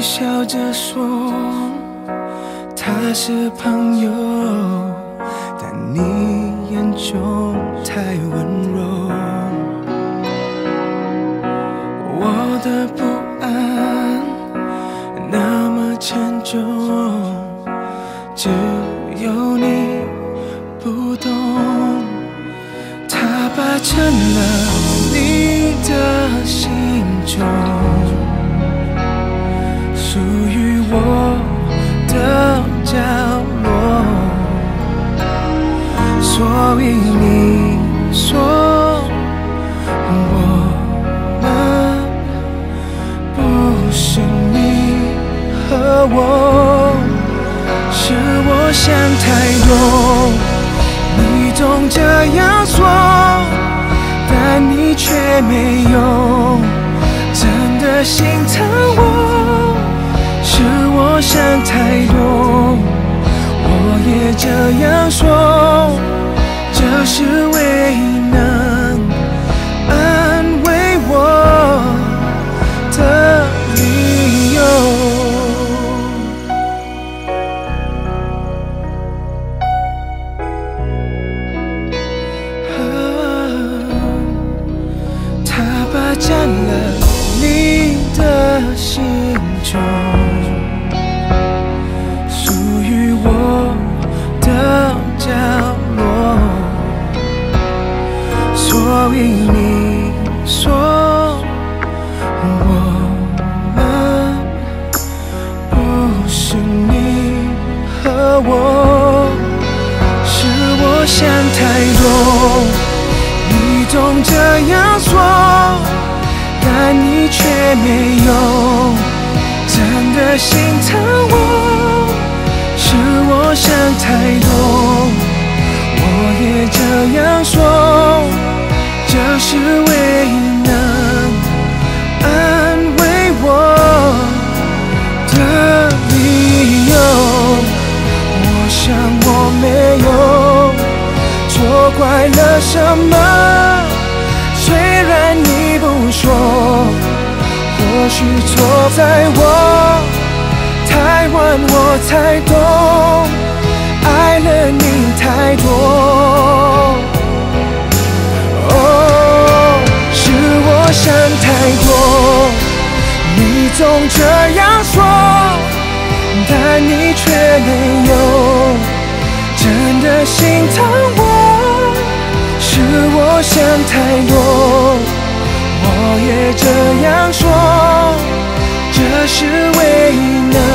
笑着说他是朋友，但你眼中太温柔。我的不安那么沉重，只有你不懂。他霸占了你的心所以你说我们不是你和我，是我想太多。你总这样说，但你却没有真的心疼我。所以你说我们不是你和我，是我想太多。你总这样说，但你却没有真的心疼我。没有错怪了什么，虽然你不说，或许错在我太晚，我才懂，爱了你太多。哦，是我想太多，你总这样说，但你却没有别这样说这是唯一能